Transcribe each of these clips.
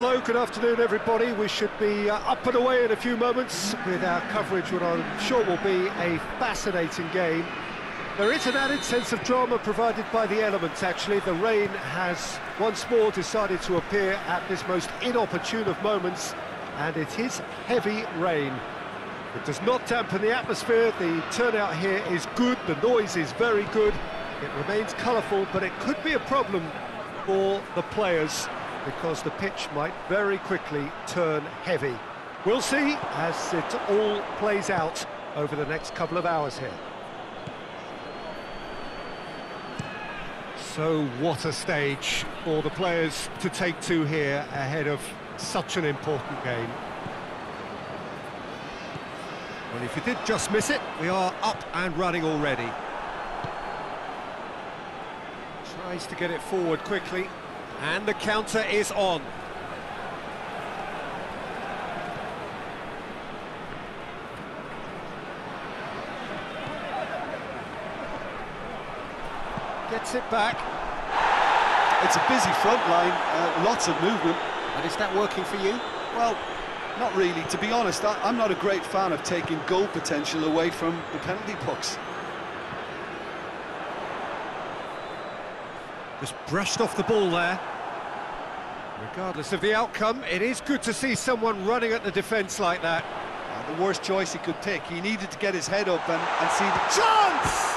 Hello, good afternoon everybody. We should be uh, up and away in a few moments with our coverage what I'm sure will be a fascinating game. There is an added sense of drama provided by the elements actually. The rain has once more decided to appear at this most inopportune of moments and it is heavy rain. It does not dampen the atmosphere, the turnout here is good, the noise is very good, it remains colourful but it could be a problem for the players because the pitch might very quickly turn heavy. We'll see as it all plays out over the next couple of hours here. So what a stage for the players to take to here ahead of such an important game. Well, if you did just miss it, we are up and running already. Tries to get it forward quickly, and the counter is on. Gets it back. It's a busy front line, uh, lots of movement. And is that working for you? Well, not really. To be honest, I, I'm not a great fan of taking goal potential away from the penalty box. Just brushed off the ball there. Regardless of the outcome, it is good to see someone running at the defence like that. Uh, the worst choice he could take. He needed to get his head up and, and see the chance!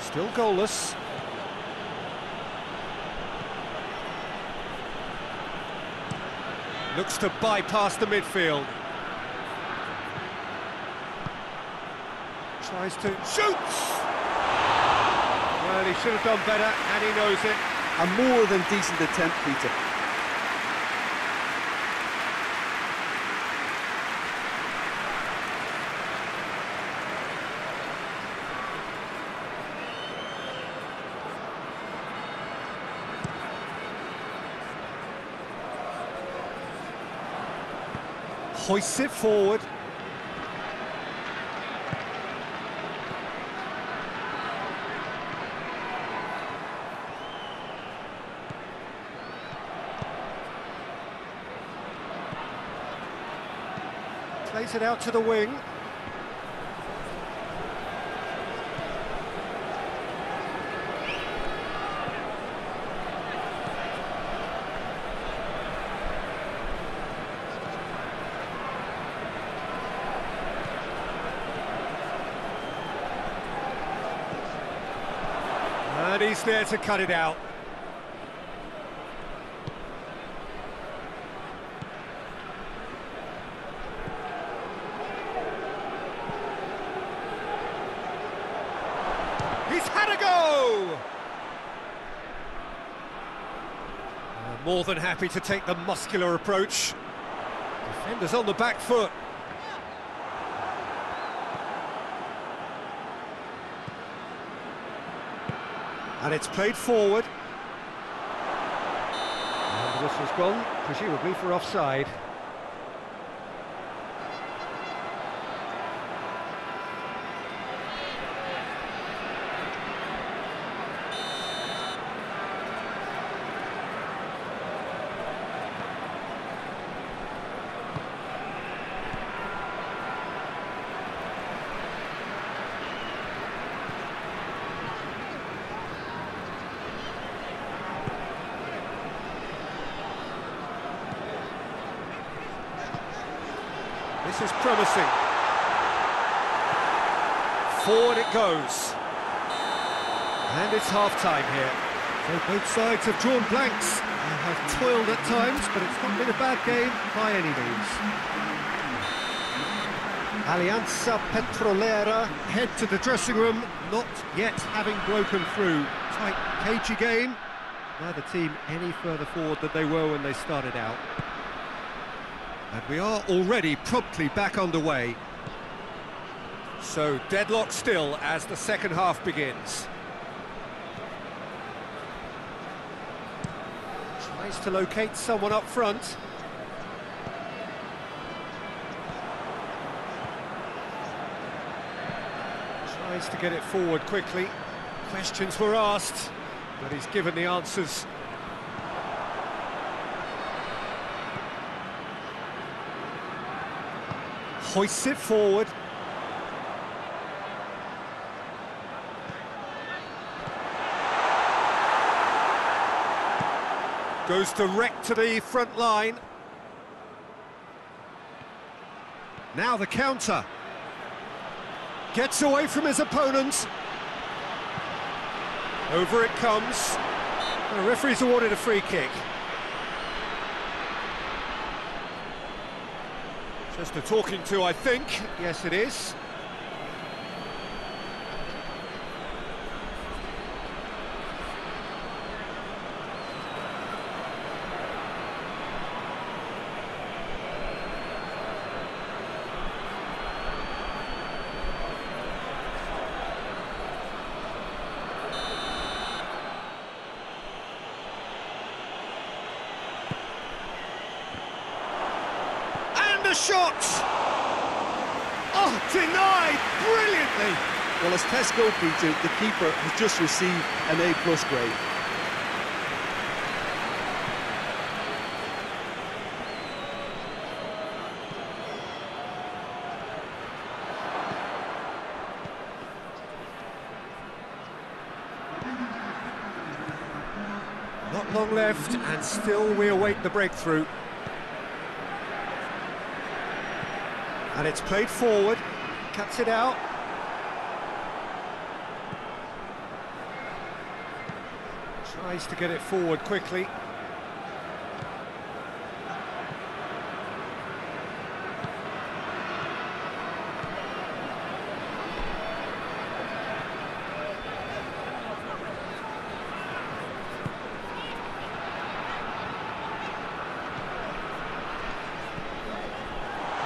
Still goalless. Looks to bypass the midfield. Tries to... Shoots! Well, he should have done better, and he knows it. A more than decent attempt, Peter. Hoists it forward. Plays it out to the wing. And he's there to cut it out. He's had a go! Uh, more than happy to take the muscular approach. Defenders on the back foot. And it's played forward. And the whistle's gone, presumably for offside. This is promising. Forward it goes. And it's half-time here. So both sides have drawn blanks and have toiled at times, but it's not been a bad game by any means. Alianza Petrolera head to the dressing room, not yet having broken through. Tight, cagey game. Neither team any further forward than they were when they started out. And we are already promptly back underway. So deadlock still as the second half begins. Tries to locate someone up front. Tries to get it forward quickly. Questions were asked, but he's given the answers Hoists it forward. Goes direct to the front line. Now the counter. Gets away from his opponents. Over it comes. The referee's awarded a free kick. Just a talking to, I think. Yes, it is. And a shot! Oh, denied brilliantly! Well, as tests go Peter, the keeper has just received an A-plus grade. Not long left, and still we await the breakthrough. And it's played forward, cuts it out. Tries to get it forward quickly.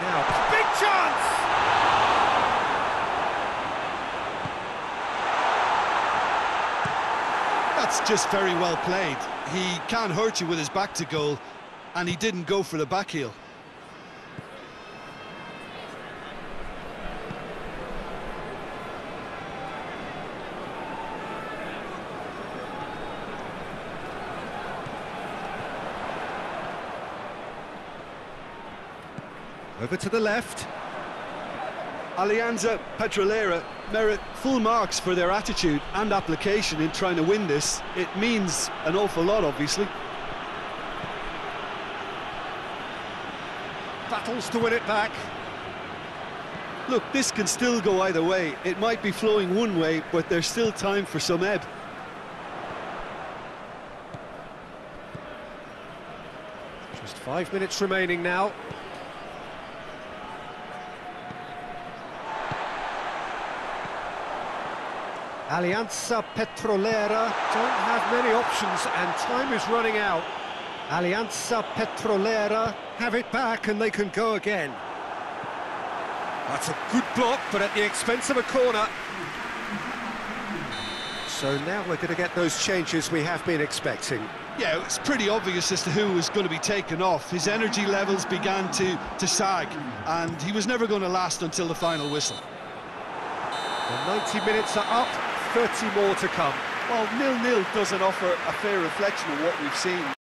Now, big chance! That's just very well played. He can't hurt you with his back to goal, and he didn't go for the back heel. Over to the left. Alianza Petrolera merit full marks for their attitude and application in trying to win this. It means an awful lot, obviously. Battles to win it back. Look, this can still go either way. It might be flowing one way, but there's still time for some ebb. Just five minutes remaining now. Alianza Petrolera don't have many options and time is running out. Alianza Petrolera have it back and they can go again. That's a good block, but at the expense of a corner. So now we're going to get those changes we have been expecting. Yeah, it's pretty obvious as to who was going to be taken off. His energy levels began to, to sag, and he was never going to last until the final whistle. The 90 minutes are up, 30 more to come. Well, nil-nil doesn't offer a fair reflection of what we've seen.